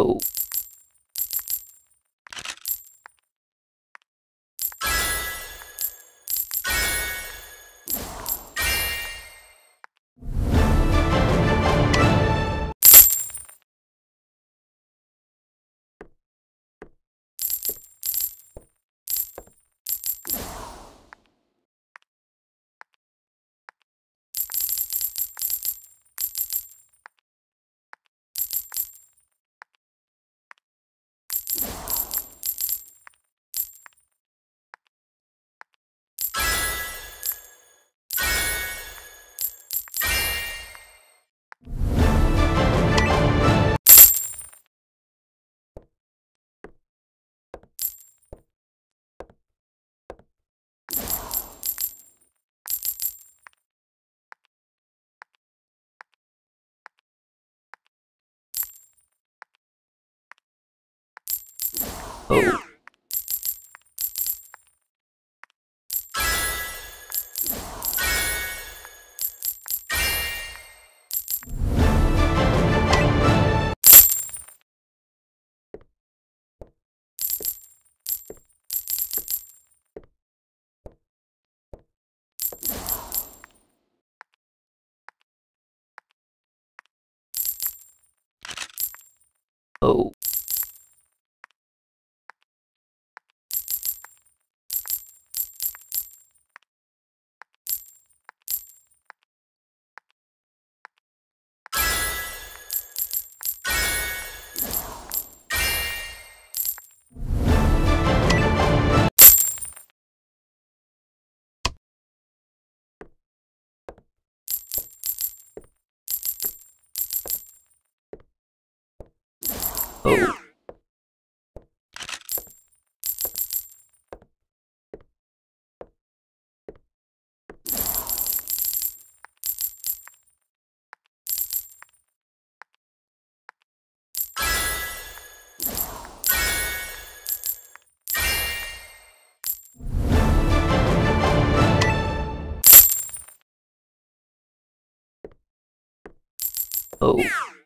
Oh. Oh. Oh. Oh.